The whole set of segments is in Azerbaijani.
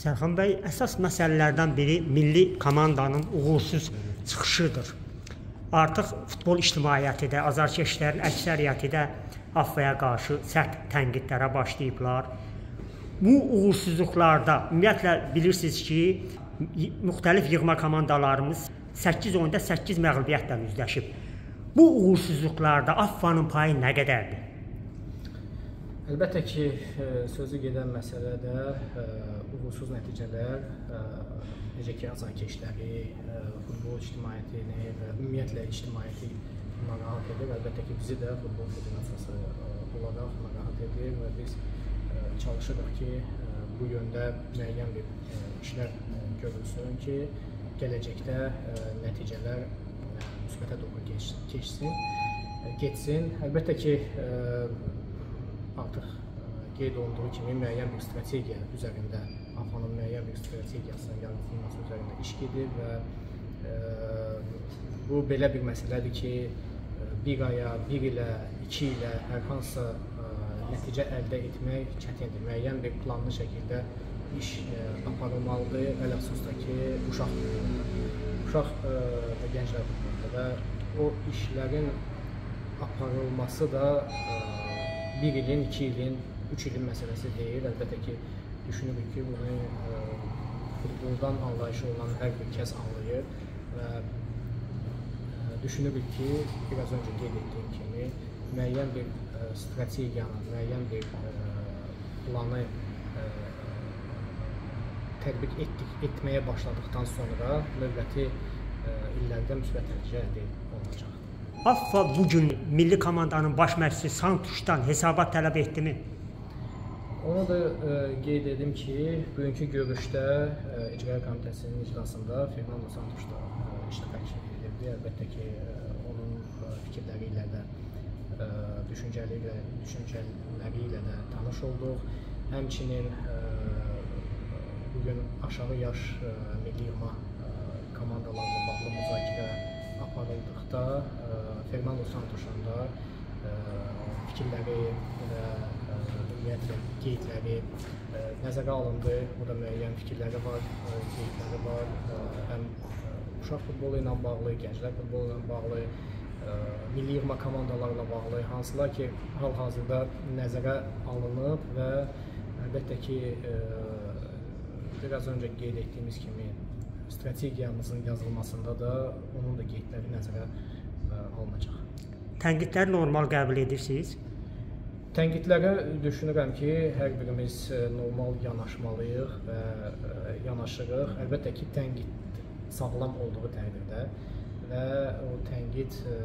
Sərxan bəy, əsas məsələlərdən biri milli komandanın uğursuz çıxışıdır. Artıq futbol ictimaiyyəti də, azarkeşlərin əksəriyyəti də Affaya qarşı sərt tənqidlərə başlayıblar. Bu uğursuzluqlarda ümumiyyətlə bilirsiniz ki, müxtəlif yığma komandalarımız 8 oyunda 8 məğlubiyyətlə üzləşib. Bu uğursuzluqlarda Affanın payı nə qədərdir? Əlbəttə ki, e, sözü gedən məsələdə e, uğursuz nəticələr, e, necə ki, azarkeşləri, futbol ictimaiyyətini və ümumiyyətlə ictimaiyyəti narahat edir. Əlbəttə ki, bizi də futbol federasiyası olaraq narahat edir və biz çalışırıq ki, bu yöndə müəyyən bir işlər görülsün ki, gələcəkdə nəticələr müsbətə doğru keç keçsin, getsin. Əlbəttə ki, artıq qeyd olunduğu kimi müəyyən bir strategiya üzərində AFAN-ın müəyyən bir strategiyasının yaradılması üzərində iş gedir və e, bu belə bir məsələdir ki, bir aya, bir ilə, iki ilə hər hansısa ə, nəticə əldə etmək çətindir. Müəyyən bir planlı şəkildə iş ə, aparılmalıdır. Ələxüsus da ki, uşaq uşaq ə, və gənclər və o işlərin aparılması da ə, bir ilin, iki ilin, üç ilin məsələsi deyil. Əlbəttə ki, düşünürük ki, bunu e, futboldan anlayışı olan hər bir kəs anlayır və e, düşünürük ki, biraz öncə qeyd etdiyim kimi, müəyyən bir e, strategiyanı, müəyyən bir ə, planı ə, tətbiq etdik, etməyə başladıqdan sonra növbəti ə, illərdə müsbət nəticə əldə olunacaq. Affa bu gün milli komandanın baş məşqçisi Santuşdan hesabat tələb etdimi? Onu da ə, e, qeyd edim ki, bugünkü görüşdə ə, e, icra komitəsinin iclasında Fernando Santuş da ə, e, iştirak edirdi. Əlbəttə ki, ə, onun ə, fikirləri ilə də ə, düşüncələri ilə düşüncələri ilə də tanış olduq. Həmçinin ə, bu gün aşağı yaş ə, milli yığma komandalarla bağlı Fernando Santuşun da ə, fikirləri və ümumiyyətlə qeydləri ə, nəzərə alındı. Burada müəyyən fikirləri var, qeydləri var. Həm uşaq futbolu ilə bağlı, gənclər futbolu ilə bağlı, milli yığma komandalarla bağlı, hansılar ki, hal-hazırda nəzərə alınıb və əlbəttə ki, biraz öncə qeyd etdiyimiz kimi strategiyamızın yazılmasında da onun da qeydləri nəzərə alınacaq. Tənqidləri normal qəbul edirsiniz? Tənqidlərə düşünürəm ki, hər birimiz e, normal yanaşmalıyıq və e, yanaşırıq. Əlbəttə ki, tənqid sağlam olduğu təqdirdə və o tənqid e,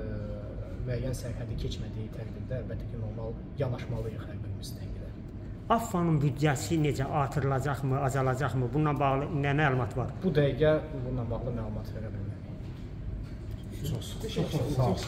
müəyyən sərhədi keçmədiyi təqdirdə əlbəttə ki, normal yanaşmalıyıq hər birimiz tənqidə. AFFA-nın büdcəsi necə artırılacaqmı, azalacaqmı? Bununla bağlı nə məlumat var? Bu dəqiqə bununla bağlı məlumat verə bilmərəm. 就是就是就是